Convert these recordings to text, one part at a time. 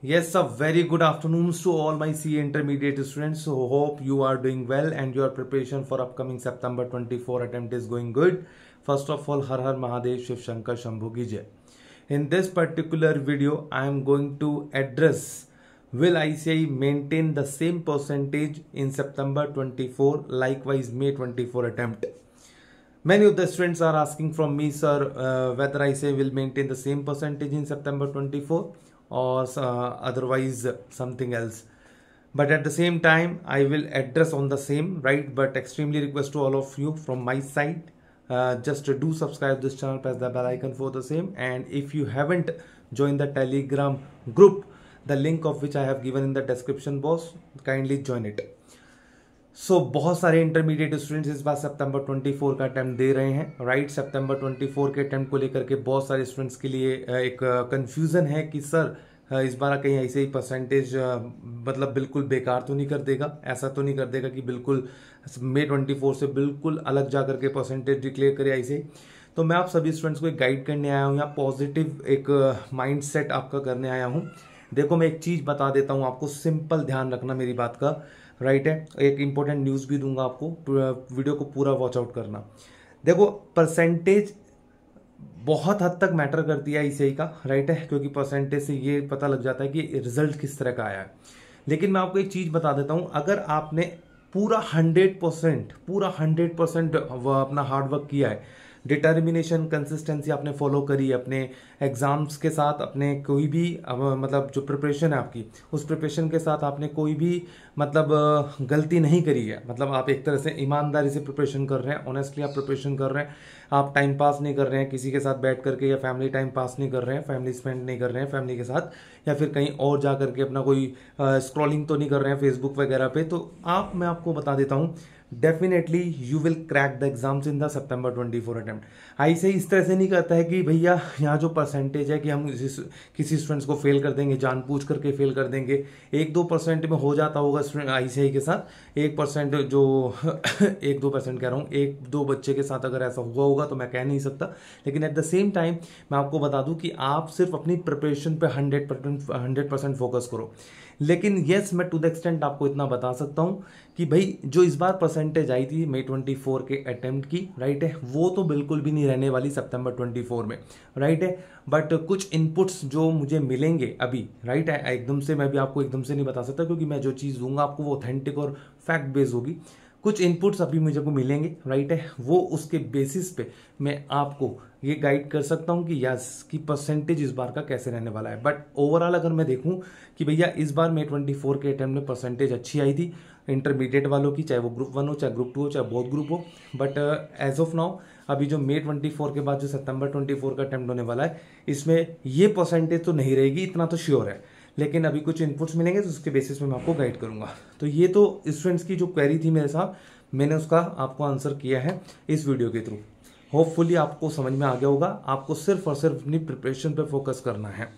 Yes, a very good afternoon to all my CA intermediate students. So hope you are doing well and your preparation for upcoming September 24 attempt is going good. First of all, Har Har Mahadev Shiv Shankar Shambhu ki Jai. In this particular video, I am going to address will ICI maintain the same percentage in September 24, likewise May 24 attempt. Many of the students are asking from me, sir, uh, whether say will maintain the same percentage in September 24 or uh, otherwise something else. But at the same time i will address on the same right? But extremely request to all of you from my side uh, just do subscribe this channel press the bell icon for the same. And if you haven't joined the telegram group the link of which i have given in the description box kindly join it so so, बहुत सारे intermediate students इस बार सितंबर 24 का attempt दे रहे हैं right सितंबर 24 के attempt को लेकर के बहुत सारे स्टूडेंट्स के लिए एक कंफ्यूजन है कि सर इस बार कहीं ऐसे ही परसेंटेज मतलब बिल्कुल बेकार तो नहीं कर देगा? ऐसा तो नहीं कर देगा कि बिल्कुल मे 24 से बिल्कुल अलग जा करके परसेंटेज डिक्लेयर करे ऐसे ही? तो मैं आप सभी स्टूडेंट्स को एक गाइड करने आया हूँ या पॉजिटिव एक माइंड सेट आपका करने आया हूँ। देखो मैं एक चीज़ बता देता हूँ आपको सिंपल ध्यान रखना मेरी बात का। राइट है? एक इंपॉर्टेंट न्यूज़ भी दूँगा आपको वीडियो को पूरा वॉच आउट करना। देखो परसेंटेज बहुत हद तक मैटर करती है आई का राइट है? क्योंकि परसेंटेज से ये पता लग जाता है कि रिज़ल्ट किस तरह का आया है। लेकिन मैं आपको एक चीज़ बता देता हूँ, अगर आपने पूरा हंड्रेड परसेंट पूरा हंड्रेड परसेंट अपना हार्डवर्क किया है डिटर्मिनेशन कंसिस्टेंसी आपने फॉलो करी, अपने एग्ज़ाम्स के साथ अपने कोई भी मतलब जो प्रिपरेशन है आपकी, उस प्रिपरेशन के साथ आपने कोई भी मतलब गलती नहीं करी है। मतलब आप एक तरह से ईमानदारी से प्रिपरेशन कर रहे हैं ऑनेस्टली आप प्रिपरेशन कर रहे हैं। आप टाइम पास नहीं कर रहे हैं किसी के साथ बैठ करके या फैमिली टाइम पास नहीं कर रहे हैं फैमिली स्पेंड नहीं कर रहे हैं फैमिली के साथ या फिर कहीं और जा करके अपना कोई स्क्रॉलिंग तो नहीं कर रहे हैं फेसबुक वगैरह पे तो आप, मैं आपको बता देता हूँ definitely you will crack the exams in the September 24 attempt ऐसे इस तरह से नहीं करता है कि भैया, यहाँ जो परसेंटेज है कि हम किसी स्टूडेंट्स को फेल कर देंगे जान पूछ करके फेल कर देंगे, एक दो परसेंट में हो जाता होगा आई सी के साथ, एक परसेंट जो, एक दो परसेंट कह रहा हूँ, एक दो बच्चे के साथ अगर ऐसा हुआ होगा तो मैं कह नहीं सकता, लेकिन एट द सेम टाइम मैं आपको बता दूँ कि आप सिर्फ़ अपनी प्रिपरेशन पर hundred percent hundred percent focus करो। लेकिन येस मैं टू द एक्सटेंट आपको इतना बता सकता हूँ कि भाई, जो इस बार परसेंटेज आई थी मे 24 के अटेम्प्ट की राइट है, वो तो बिल्कुल भी नहीं रहने वाली सितंबर 24 में राइट है? बट कुछ इनपुट्स जो मुझे मिलेंगे अभी राइट है? एकदम से मैं भी आपको एकदम से नहीं बता सकता क्योंकि मैं जो चीज़ दूँगा आपको वो ऑथेंटिक और फैक्ट बेस्ड होगी। कुछ इनपुट्स अभी मुझे को मिलेंगे राइट है? वो उसके बेसिस पे मैं आपको ये गाइड कर सकता हूँ कि यस की परसेंटेज इस बार का कैसे रहने वाला है। बट ओवरऑल अगर मैं देखूँ कि भैया इस बार मे 24 के अटैम्प्ट में परसेंटेज अच्छी आई थी इंटरमीडिएट वालों की, चाहे वो ग्रुप वन हो, चाहे ग्रुप टू हो, चाहे बहुत ग्रुप हो। बट एज ऑफ़ नाउ अभी जो मे 24 के बाद जो सितंबर 24 का अटैम्प्ट होने वाला है, इसमें ये परसेंटेज तो नहीं रहेगी, इतना तो श्योर है। लेकिन अभी कुछ इनपुट्स मिलेंगे तो उसके बेसिस में मैं आपको गाइड करूँगा। तो ये तो स्टूडेंट्स की जो क्वेरी थी मेरे साथ, मैंने उसका आपको आंसर किया है इस वीडियो के थ्रू होपफुली आपको समझ में आ गया होगा, आपको सिर्फ़ और सिर्फ़ अपनी प्रिपरेशन पर फोकस करना है।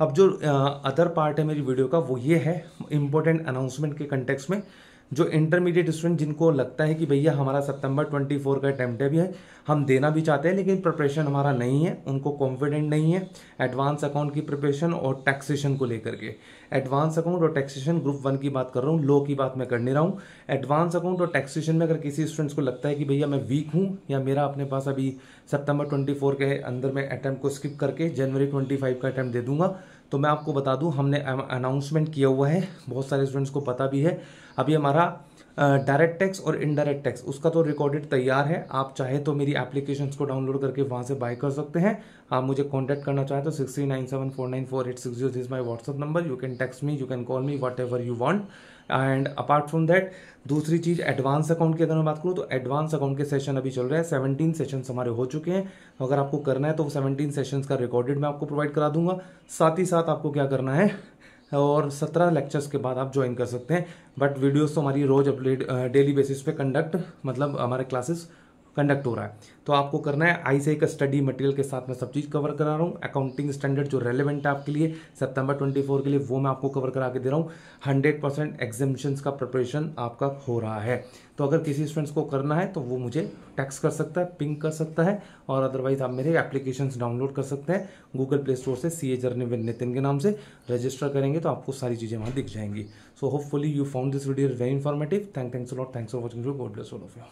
अब जो अदर पार्ट है मेरी वीडियो का, वो ये है इम्पोर्टेंट अनाउंसमेंट के कंटेक्स में। जो इंटरमीडिएट स्टूडेंट जिनको लगता है कि भैया हमारा सितंबर 24 का अटैम्प्ट भी है, हम देना भी चाहते हैं, लेकिन प्रिपरेशन हमारा नहीं है, उनको कॉन्फिडेंट नहीं है एडवांस अकाउंट की प्रिपरेशन और टैक्सेशन को लेकर के। एडवांस अकाउंट और टैक्सेशन ग्रुप वन की बात कर रहा हूँ लो की बात मैं कर नहीं रहा हूँ। एडवांस अकाउंट और टैक्सेशन में अगर किसी स्टूडेंट्स को लगता है कि भैया मैं वीक हूँ, या मेरा अपने पास अभी सितंबर 24 के अंदर में अटैम्प्ट को स्किप करके जनवरी 25 का अटैम्प्ट दे दूँगा तो मैं आपको बता दूँ, हमने अनाउंसमेंट किया हुआ है, बहुत सारे स्टूडेंट्स को पता भी है। अभी हमारा डायरेक्ट टैक्स और इनडायरेक्ट टैक्स उसका तो रिकॉर्डेड तैयार है। आप चाहे तो मेरी एप्लीकेशन को डाउनलोड करके वहाँ से बाय कर सकते हैं। आप मुझे कॉन्टैक्ट करना चाहें तो six three nine seven four nine four eight six zero this my WhatsApp number you can text me you can call me whatever you want and apart from that दूसरी चीज़ एडवांस अकाउंट की अगर मैं बात करूँ तो advance account के session अभी चल रहे हैं। सेवनटीन सेशन हमारे हो चुके हैं। अगर आपको करना है तो सेवनटीन सेशन का रिकॉर्डेड मैं आपको प्रोवाइड करा दूँगा। साथ ही साथ आपको क्या करना है, और सत्रह लेक्चर्स के बाद आप ज्वाइन कर सकते हैं। बट वीडियोस तो हमारी रोज अपडेट डेली बेसिस पे कंडक्ट मतलब हमारे क्लासेस कंडक्ट हो रहा है। तो आपको करना है, आई सी का स्टडी मटेरियल के साथ मैं सब चीज़ कवर करा रहा हूँ। अकाउंटिंग स्टैंडर्ड जो रेलिवेंट है आपके लिए सितंबर 24 के लिए वो मैं आपको कवर करा के दे रहा हूँ। हंड्रेड परसेंट एग्जामिशन का प्रिपरेशन आपका हो रहा है। तो अगर किसी स्टूडेंट्स को करना है तो वो मुझे टैक्स कर सकता है पिंक कर सकता है और अदरवाइज़ आप मेरे एप्लीकेशन डाउनलोड कर सकते हैं। गूगल प्ले स्टोर से C A journey with Nitin के नाम से रजिस्टर करेंगे तो आपको सारी चीज़ें वहाँ दिख जाएँगी। So hopefully you found this video is very informative thank thanks lot thanks for watching God bless all of you